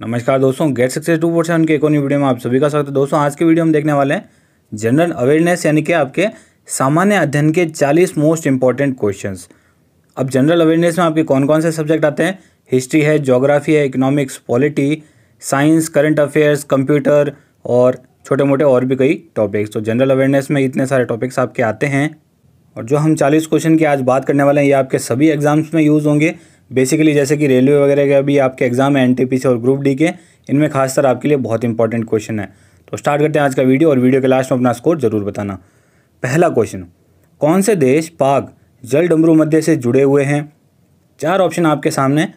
नमस्कार दोस्तों get success two four seven के एक और वीडियो में आप सभी का स्वागत है। दोस्तों, आज के वीडियो में देखने वाले हैं जनरल अवेयरनेस यानी कि आपके सामान्य अध्ययन के 40 मोस्ट इंपॉर्टेंट क्वेश्चंस अब जनरल अवेयरनेस में आपके कौन कौन से सब्जेक्ट आते हैं? हिस्ट्री है जोग्राफी है economics polity science current affairs computer और छोटे मोटे और भी कई टॉपिक्स तो जनरल अवेयरनेस में इतने सारे टॉपिक्स आपके आते हैं। और जो हम चालीस क्वेश्चन की आज बात करने वाले हैं, ये आपके सभी एग्ज़ाम्स में यूज़ होंगे। बेसिकली जैसे कि रेलवे वगैरह का भी आपके एग्ज़ाम है एनटीपीसी और ग्रुप डी के, इनमें खासकर आपके लिए बहुत इंपॉर्टेंट क्वेश्चन है। तो स्टार्ट करते हैं आज का वीडियो और वीडियो के लास्ट में अपना स्कोर ज़रूर बताना। पहला क्वेश्चन कौन से देश पाक जल डमरू मध्य से जुड़े हुए हैं? चार ऑप्शन आपके सामने,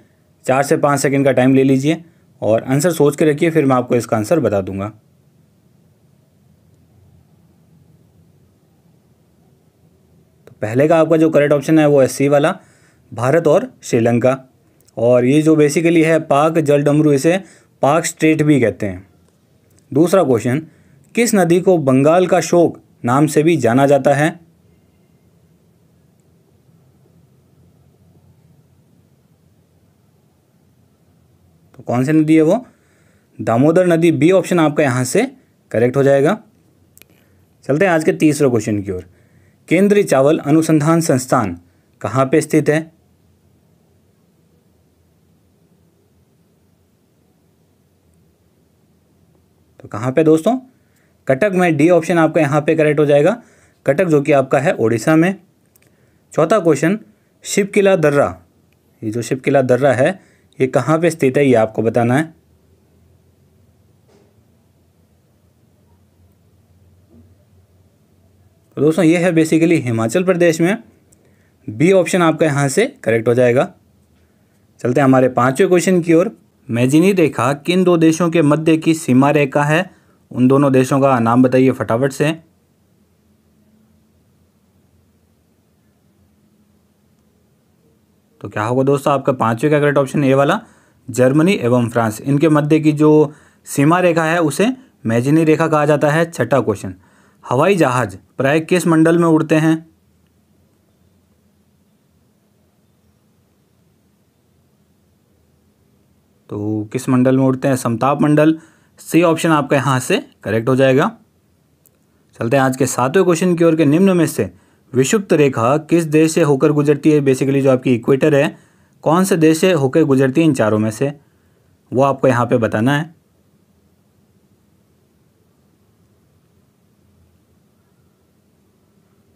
चार से पाँच सेकेंड का टाइम ले लीजिए और आंसर सोच के रखिए, फिर मैं आपको इसका आंसर बता दूँगा। तो पहले का आपका जो करेक्ट ऑप्शन है वो एस सी वाला भारत और श्रीलंका। और ये जो बेसिकली है, पाक जल डमरू इसे पाक स्ट्रेट भी कहते हैं। दूसरा क्वेश्चन किस नदी को बंगाल का शोक नाम से भी जाना जाता है? तो कौन सी नदी है वो? दामोदर नदी बी ऑप्शन आपका यहाँ से करेक्ट हो जाएगा। चलते हैं आज के तीसरे क्वेश्चन की ओर। केंद्रीय चावल अनुसंधान संस्थान कहाँ पे स्थित है? कहाँ पे दोस्तों? कटक में डी ऑप्शन आपका यहाँ पे करेक्ट हो जाएगा। कटक जो कि आपका है ओडिशा में। चौथा क्वेश्चन शिव किला दर्रा। ये जो शिव किला दर्रा है, ये कहाँ पे स्थित है, ये आपको बताना है। तो दोस्तों, ये है बेसिकली हिमाचल प्रदेश में। बी ऑप्शन आपका यहाँ से करेक्ट हो जाएगा। चलते हैं हमारे पाँचवें क्वेश्चन की ओर। मैजिनी रेखा किन दो देशों के मध्य की सीमा रेखा है। उन दोनों देशों का नाम बताइए फटाफट से। तो क्या होगा दोस्तों, आपका पाँचवें का करेक्ट ऑप्शन ए वाला, जर्मनी एवं फ्रांस। इनके मध्य की जो सीमा रेखा है, उसे मैजिनी रेखा कहा जाता है। छठा क्वेश्चन, हवाई जहाज़ प्राय किस मंडल में उड़ते हैं? तो किस मंडल में उड़ते हैं? समताप मंडल। सी ऑप्शन आपका यहाँ से करेक्ट हो जाएगा। चलते हैं आज के सातवें क्वेश्चन की ओर के निम्न में से। विषुप्त रेखा किस देश से होकर गुजरती है? बेसिकली जो आपकी इक्वेटर है, कौन से देश से होकर गुजरती है इन चारों में से? वो आपको यहाँ पे बताना है।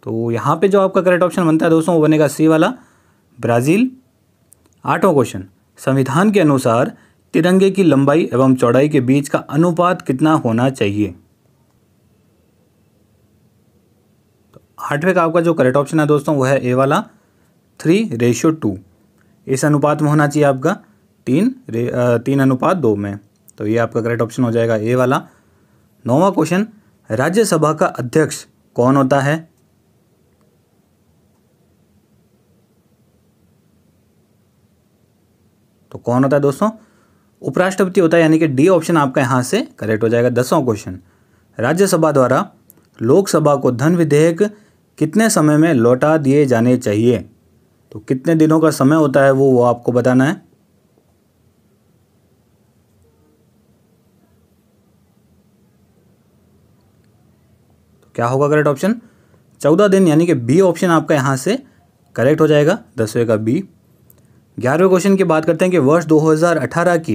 तो यहाँ पे जो आपका करेक्ट ऑप्शन बनता है दोस्तों, वो बनेगा सी वाला। ब्राज़ील। आठवां क्वेश्चन। संविधान के अनुसार तिरंगे की लंबाई एवं चौड़ाई के बीच का अनुपात कितना होना चाहिए? तो आठवें का आपका जो करेक्ट ऑप्शन है दोस्तों, वो है ए वाला। थ्री रेशियो टू इस अनुपात में होना चाहिए आपका तीन रे तीन अनुपात दो में। तो ये आपका करेक्ट ऑप्शन हो जाएगा ए वाला। नौवा क्वेश्चन राज्यसभा का अध्यक्ष कौन होता है? तो कौन होता है दोस्तों? उपराष्ट्रपति होता है, यानी कि डी ऑप्शन आपका यहाँ से करेक्ट हो जाएगा। दसवां क्वेश्चन, राज्यसभा द्वारा लोकसभा को धन विधेयक कितने समय में लौटा दिए जाने चाहिए? तो कितने दिनों का समय होता है वो वो आपको बताना है। तो क्या होगा करेक्ट ऑप्शन? चौदह दिन, यानी कि बी ऑप्शन आपका यहाँ से करेक्ट हो जाएगा, दसवें का बी। ग्यारहवें क्वेश्चन की बात करते हैं कि वर्ष 2018 की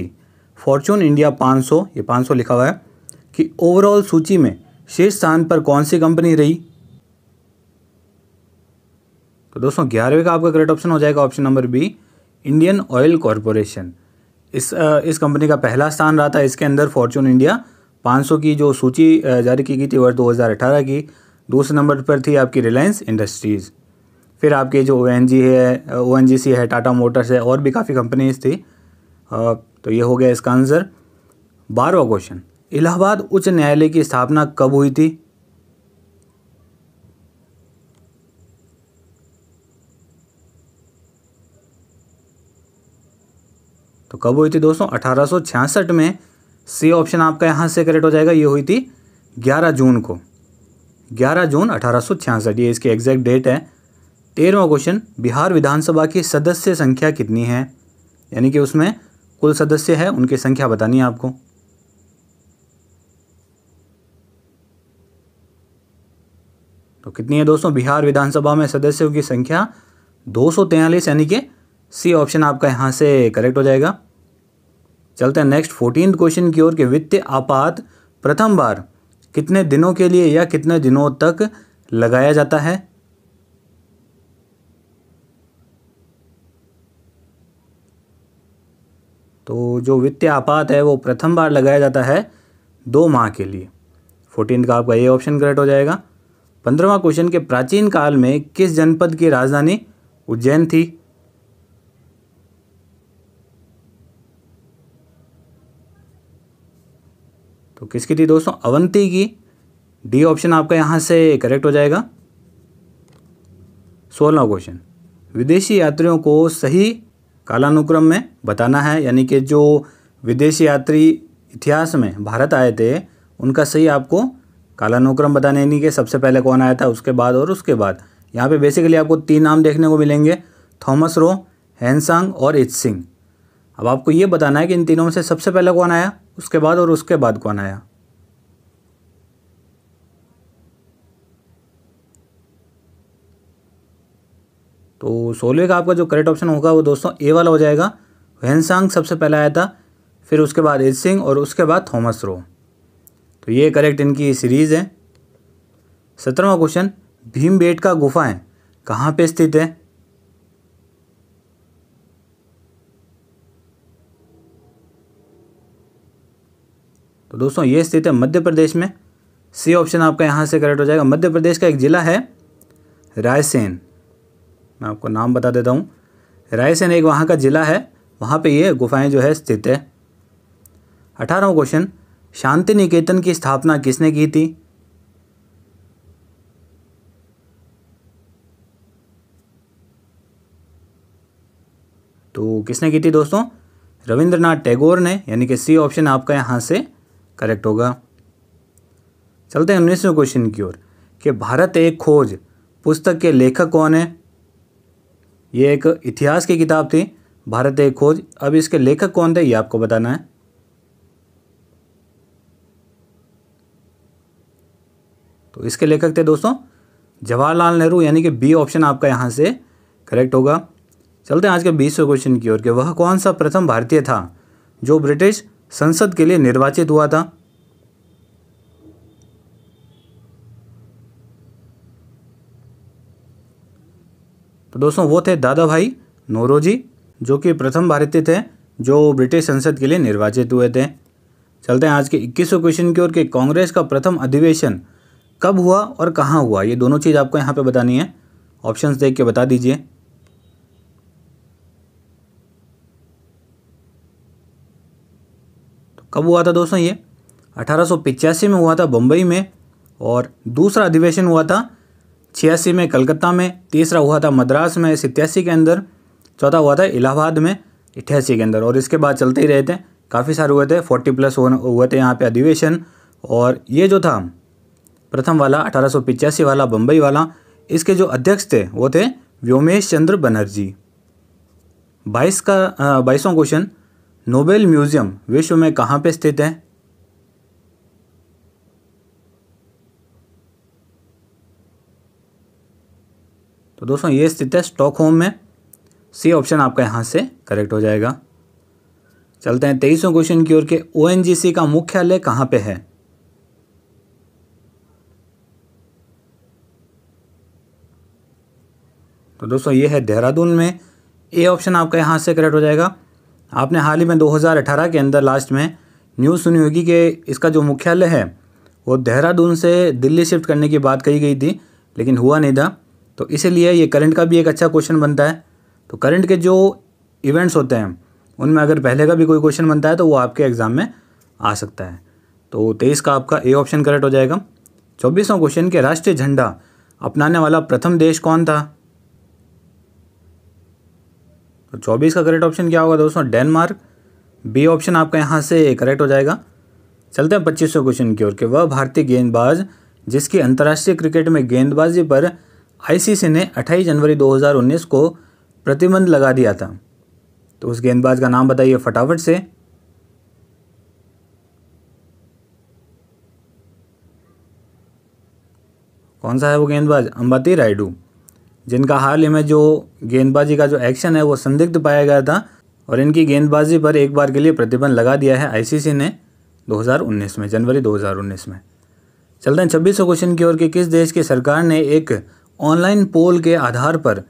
फॉर्चून इंडिया 500 ये 500 लिखा हुआ है, कि ओवरऑल सूची में शीर्ष स्थान पर कौन सी कंपनी रही? तो दोस्तों, ग्यारहवें का आपका करेक्ट ऑप्शन हो जाएगा option number B Indian Oil Corporation इस इस कंपनी का पहला स्थान रहा था, इसके अंदर फॉर्चून इंडिया 500 की जो सूची जारी की गई थी वर्ष 2018 की, दूसरे नंबर पर थी आपकी रिलायंस इंडस्ट्रीज़ फिर आपके जो ओएनजी है ओएनजीसी है टाटा मोटर्स है, और भी काफ़ी कंपनीज़ थी। तो ये हो गया इसका आंसर बारहवा क्वेश्चन इलाहाबाद उच्च न्यायालय की स्थापना कब हुई थी? तो कब हुई थी दोस्तों? अठारह सौ छियासठ में। सी ऑप्शन आपका यहाँ से करेक्ट हो जाएगा। ये हुई थी 11 जून को। 11 जून अठारह सौ छियासठ, ये इसकी एग्जैक्ट डेट है। तेरहवा क्वेश्चन, बिहार विधानसभा की सदस्य संख्या कितनी है? यानी कि उसमें कुल सदस्य है, उनकी संख्या बतानी है आपको। तो कितनी है दोस्तों? बिहार विधानसभा में सदस्यों की संख्या दो यानी कि सी ऑप्शन आपका यहाँ से करेक्ट हो जाएगा। चलते हैं नेक्स्ट, फोर्टीन क्वेश्चन की ओर के वित्तीय आपात प्रथम बार कितने दिनों के लिए या कितने दिनों तक लगाया जाता है? तो जो वित्तीय आपात है, वो प्रथम बार लगाया जाता है दो माह के लिए। फोर्टीन का आपका ये ऑप्शन करेक्ट हो जाएगा। पंद्रहवा क्वेश्चन के प्राचीन काल में किस जनपद की राजधानी उज्जैन थी? तो किसकी थी दोस्तों? अवंती की। डी ऑप्शन आपका यहाँ से करेक्ट हो जाएगा। सोलह क्वेश्चन विदेशी यात्रियों को सही कालानुक्रम में बताना है, यानी कि जो विदेशी यात्री इतिहास में भारत आए थे, उनका सही आपको कालानुक्रम बताने, यानी कि सबसे पहले कौन आया था, उसके बाद और उसके बाद। यहाँ पे बेसिकली आपको तीन नाम देखने को मिलेंगे, थॉमस रो हैंसांग और इच सिंह। अब आपको ये बताना है कि इन तीनों में से सबसे पहले कौन आया, उसके बाद और उसके बाद कौन आया। तो सोलवे का आपका जो करेक्ट ऑप्शन होगा वो दोस्तों ए वाला हो जाएगा। वहनसांग सबसे पहले आया था, फिर उसके बाद एज सिंह और उसके बाद थॉमस रो तो ये करेक्ट इनकी सीरीज़ है। सत्रहवा क्वेश्चन भीम बेट का गुफाएँ कहाँ पे स्थित है? तो दोस्तों ये स्थित है मध्य प्रदेश में। सी ऑप्शन आपका यहाँ से करेक्ट हो जाएगा। मध्य प्रदेश का एक ज़िला है रायसेन। मैं आपको नाम बता देता हूँ। रायसेन एक वहाँ का ज़िला है। वहाँ पे ये गुफाएँ जो है स्थित है। अठारहवा क्वेश्चन शांति निकेतन की स्थापना किसने की थी? तो किसने की थी दोस्तों? रविंद्रनाथ टैगोर ने, यानी कि सी ऑप्शन आपका यहाँ से करेक्ट होगा। चलते हैं उन्नीसवें क्वेश्चन की ओर, कि भारत एक खोज, पुस्तक के लेखक कौन है? ये एक इतिहास की किताब थी, भारत एक खोज। अब इसके लेखक कौन थे, ये आपको बताना है। तो इसके लेखक थे दोस्तों, जवाहरलाल नेहरू, यानी कि बी ऑप्शन आपका यहाँ से करेक्ट होगा। चलते हैं आज के बीसवें क्वेश्चन की ओर, के वह कौन सा प्रथम भारतीय था जो ब्रिटिश संसद के लिए निर्वाचित हुआ था? तो दोस्तों, वो थे दादा भाई नोरोजी, जो कि प्रथम भारतीय थे, जो ब्रिटिश संसद के लिए निर्वाचित हुए थे। चलते हैं आज के इक्कीसवें क्वेश्चन की ओर कि कांग्रेस का प्रथम अधिवेशन कब हुआ और कहाँ हुआ? ये दोनों चीज़ आपको यहाँ पे बतानी है। ऑप्शंस देख के बता दीजिए। तो कब हुआ था दोस्तों ये? अठारह में हुआ था बम्बई में और दूसरा अधिवेशन हुआ था छियासी में कलकत्ता में, तीसरा हुआ था मद्रास में, सत्यासी के अंदर, चौथा हुआ था इलाहाबाद में अठासी के अंदर। और इसके बाद चलते ही रहे थे, काफ़ी सारे हुए थे, फोर्टी प्लस हुए थे यहाँ पे अधिवेशन। और ये जो था, प्रथम वाला, अठारह वाला बम्बई वाला, इसके जो अध्यक्ष थे, वो थे व्योमेश चंद्र बनर्जी। बाईस का बाईसवां क्वेश्चन नोबेल म्यूज़ियम विश्व में कहाँ पे स्थित है? तो दोस्तों, ये स्थित है स्टॉकहोम में। सी ऑप्शन आपका यहाँ से करेक्ट हो जाएगा। चलते हैं तेईसवें क्वेश्चन की ओर के। ओएनजीसी का मुख्यालय कहाँ पे है? तो दोस्तों, ये है देहरादून में। ए ऑप्शन आपका यहाँ से करेक्ट हो जाएगा। आपने हाल ही में 2018 के अंदर लास्ट में न्यूज़ सुनी होगी कि इसका जो मुख्यालय है, वो देहरादून से दिल्ली शिफ्ट करने की बात कही गई थी, लेकिन हुआ नहीं था। तो इसीलिए ये करंट का भी एक अच्छा क्वेश्चन बनता है। तो करंट के जो इवेंट्स होते हैं, उनमें अगर पहले का भी कोई क्वेश्चन बनता है तो वो आपके एग्ज़ाम में आ सकता है। तो तेईस का आपका ए ऑप्शन करेक्ट हो जाएगा। चौबीसवां क्वेश्चन के राष्ट्रीय झंडा अपनाने वाला प्रथम देश कौन था? तो चौबीस का करेक्ट ऑप्शन क्या होगा दोस्तों? डेनमार्क बी ऑप्शन आपका यहाँ से करेक्ट हो जाएगा। चलते हैं पच्चीसवें क्वेश्चन की ओर, के वह भारतीय गेंदबाज, जिसकी अंतर्राष्ट्रीय क्रिकेट में गेंदबाजी पर आईसीसी ने 28 जनवरी 2019 को प्रतिबंध लगा दिया था। तो उस गेंदबाज का नाम बताइए फटाफट से। कौन सा है वो गेंदबाज? अंबाती रायडू। जिनका हाल ही में जो गेंदबाजी का जो एक्शन है वो संदिग्ध पाया गया था और इनकी गेंदबाजी पर एक बार के लिए प्रतिबंध लगा दिया है आईसीसी ने 2019 में, जनवरी 2019 में। चलते हैं छब्बीस क्वेश्चन की ओर कि किस देश की सरकार ने एक ऑनलाइन पोल के आधार पर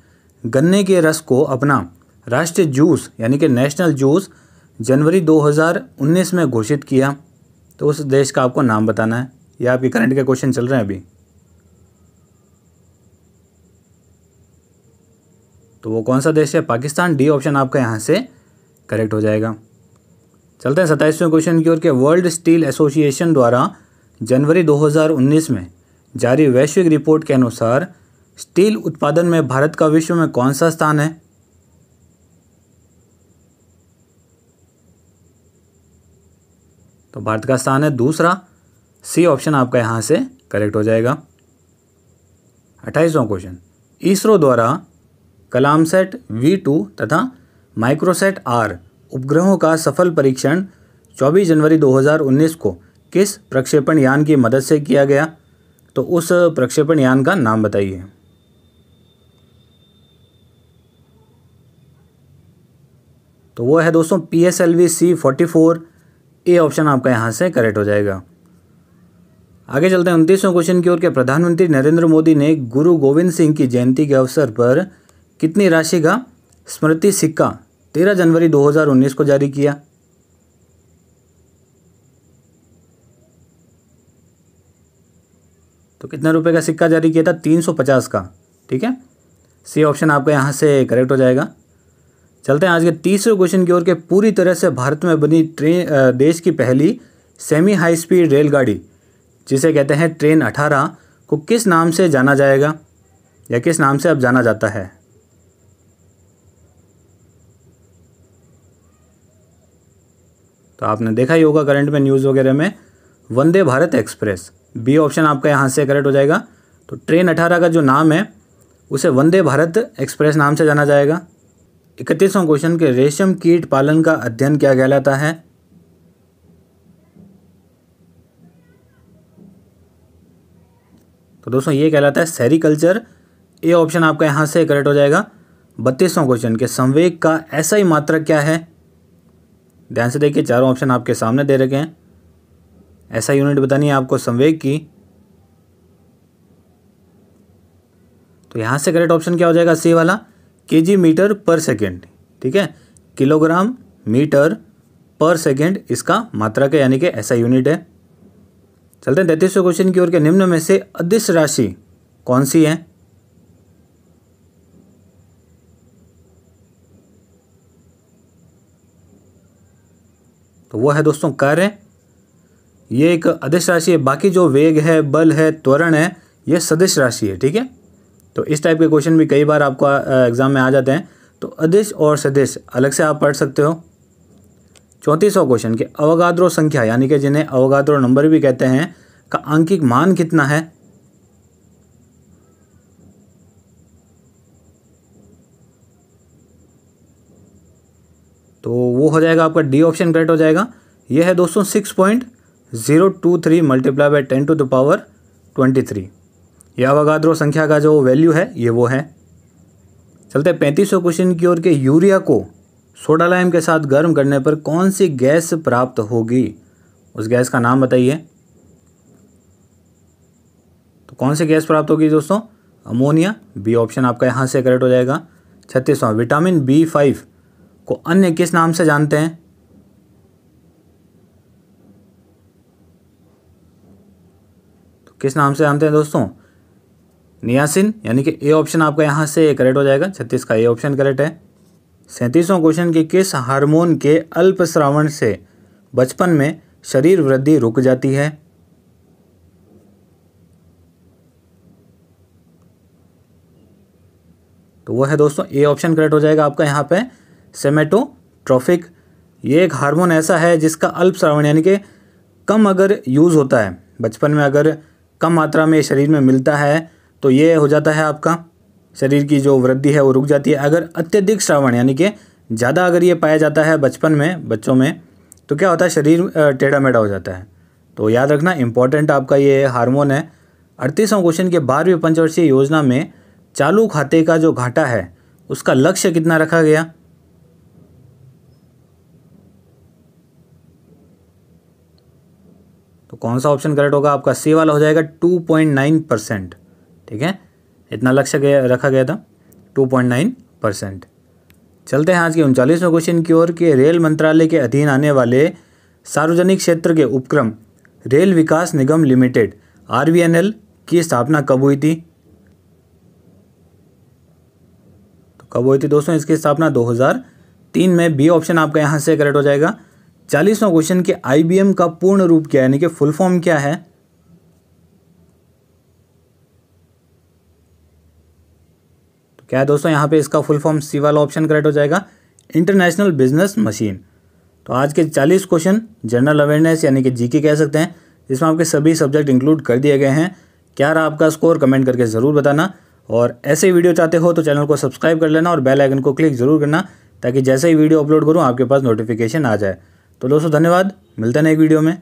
गन्ने के रस को अपना राष्ट्रीय जूस, यानी कि नेशनल जूस, जनवरी 2019 में घोषित किया। तो उस देश का आपको नाम बताना है। यह आपके करंट के क्वेश्चन चल रहे हैं अभी? तो वो कौन सा देश है? पाकिस्तान। डी ऑप्शन आपका यहाँ से करेक्ट हो जाएगा। चलते हैं सत्ताईसवें क्वेश्चन की ओर के। वर्ल्ड स्टील एसोसिएशन द्वारा जनवरी 2019 में जारी वैश्विक रिपोर्ट के अनुसार स्टील उत्पादन में भारत का विश्व में कौन सा स्थान है? तो भारत का स्थान है दूसरा। सी ऑप्शन आपका यहाँ से करेक्ट हो जाएगा। अट्ठाईसवां क्वेश्चन। इसरो द्वारा कलाम सेट वी टू तथा माइक्रोसेट आर उपग्रहों का सफल परीक्षण 24 जनवरी 2019 को किस प्रक्षेपण यान की मदद से किया गया? तो उस प्रक्षेपण यान का नाम बताइए। तो वो है दोस्तों P S L V C forty four A option आपका यहाँ से करेक्ट हो जाएगा। आगे चलते हैं उनतीसवें क्वेश्चन की ओर के प्रधानमंत्री नरेंद्र मोदी ने गुरु गोविंद सिंह की जयंती के अवसर पर कितनी राशि का स्मृति सिक्का तेरह जनवरी 2019 को जारी किया? तो कितने रुपए का सिक्का जारी किया था? तीन सौ पचास का। ठीक है? सी ऑप्शन आपका यहाँ से करेक्ट हो जाएगा। चलते हैं आज के तीसरे क्वेश्चन की ओर के पूरी तरह से भारत में बनी ट्रेन देश की पहली सेमी हाई स्पीड रेलगाड़ी, जिसे कहते हैं ट्रेन अठारह, को किस नाम से जाना जाएगा? या किस नाम से अब जाना जाता है? तो आपने देखा ही होगा करंट में न्यूज़ वगैरह में, Vande Bharat Express. B option आपका यहाँ से करेक्ट हो जाएगा। तो ट्रेन अठारह का जो नाम है, उसे वंदे भारत एक्सप्रेस नाम से जाना जाएगा। इकतीसवां क्वेश्चन के रेशम कीट पालन का अध्ययन क्या कहलाता है। तो दोस्तों, ये कहलाता है सेरिकल्चर। ए ऑप्शन आपका यहाँ से करेक्ट हो जाएगा। बत्तीसवां क्वेश्चन के संवेग का ऐसा ही मात्रक क्या है? ध्यान से देखिए, चारों ऑप्शन आपके सामने दे रखे हैं। ऐसा यूनिट बतानी है आपको संवेग की। तो यहाँ से करेक्ट ऑप्शन क्या हो जाएगा? सी वाला। के जी मीटर पर सेकेंड, ठीक है? किलोग्राम मीटर पर सेकेंड इसका मात्रा का, यानी कि ऐसा यूनिट है। चलते हैं तैतीसवें क्वेश्चन की ओर के निम्न में से अदिश राशि कौन सी है? तो वो है दोस्तों कार्य। ये एक अदिश राशि है, बाकी जो वेग है, बल है, त्वरण है, ये सदिश राशि है, ठीक है? तो इस टाइप के क्वेश्चन भी कई बार आपको एग्ज़ाम में आ जाते हैं। तो अदिश और सदिश, अलग से आप पढ़ सकते हो। चौंतीसवा क्वेश्चन के अवगाद्रो संख्या, यानी कि जिन्हें अवगाद्रो नंबर भी कहते हैं, का आंकिक मान कितना है? तो वो हो जाएगा आपका डी ऑप्शन करेक्ट हो जाएगा। ये है दोस्तों six point zero two three multiply by ten to the power twenty three ये अवगाद्रो संख्या का जो वैल्यू है, ये वो है। चलते पैंतीसवें क्वेश्चन की ओर के यूरिया को सोडा लाइम के साथ गर्म करने पर कौन सी गैस प्राप्त होगी? उस गैस का नाम बताइए। तो कौन सी गैस प्राप्त होगी दोस्तों? अमोनिया। बी ऑप्शन आपका यहाँ से करेक्ट हो जाएगा। छत्तीसवां विटामिन बी फाइव को अन्य किस नाम से जानते हैं? तो किस नाम से जानते हैं दोस्तों? नियासिन, यानी कि ए ऑप्शन आपका यहाँ से करेक्ट हो जाएगा। छत्तीस का ए ऑप्शन करेक्ट है। सैंतीसवां क्वेश्चन कि किस हार्मोन के अल्प श्रावण से बचपन में शरीर वृद्धि रुक जाती है? तो वो है दोस्तों, ए ऑप्शन करेक्ट हो जाएगा आपका यहाँ पे। सेमेटोट्रॉफिक, ये एक हार्मोन ऐसा है जिसका अल्प श्रावण, यानी कि कम अगर यूज़ होता है, बचपन में अगर कम मात्रा में शरीर में मिलता है तो ये हो जाता है आपका शरीर की जो वृद्धि है वो रुक जाती है। अगर अत्यधिक श्रावण, यानी कि ज़्यादा अगर ये पाया जाता है बचपन में, बच्चों में तो क्या होता है? शरीर टेढ़ा मेढ़ा हो जाता है। तो याद रखना इंपॉर्टेंट आपका ये हार्मोन है। अड़तीसवां क्वेश्चन के बारहवीं पंचवर्षीय योजना में चालू खाते का जो घाटा है, उसका लक्ष्य कितना रखा गया? तो कौन सा ऑप्शन करेक्ट होगा? आपका सी वाला हो जाएगा टू पॉइंट नाइन परसेंट ठीक है? इतना लक्ष्य गया रखा गया था टू पॉइंट नाइन परसेंट चलते हैं आज के उनचालीसवें क्वेश्चन की ओर कि रेल मंत्रालय के अधीन आने वाले सार्वजनिक क्षेत्र के उपक्रम, रेल विकास निगम लिमिटेड आरवीएनएल की स्थापना कब हुई थी? तो कब हुई थी दोस्तों इसकी स्थापना? 2003 में। बी ऑप्शन आपका यहाँ से करेक्ट हो जाएगा। चालीसवां क्वेश्चन कि आईबीएम का पूर्ण रूप क्या है? यानी कि फुल फॉर्म क्या है? क्या है दोस्तों, यहाँ पे इसका फुल फॉर्म सी वाला ऑप्शन करेक्ट हो जाएगा इंटरनेशनल बिज़नेस मशीन तो आज के चालीस क्वेश्चन जनरल अवेयरनेस यानी कि जीके कह सकते हैं, जिसमें आपके सभी सब्जेक्ट इंक्लूड कर दिए गए हैं। क्या रहा आपका स्कोर कमेंट करके ज़रूर बताना। और ऐसे वीडियो चाहते हो तो चैनल को सब्सक्राइब कर लेना और बेल आइकन को क्लिक ज़रूर करना, ताकि जैसे ही वीडियो अपलोड करूँ, आपके पास नोटिफिकेशन आ जाए। तो दोस्तों, धन्यवाद। मिलते हैं एक वीडियो में।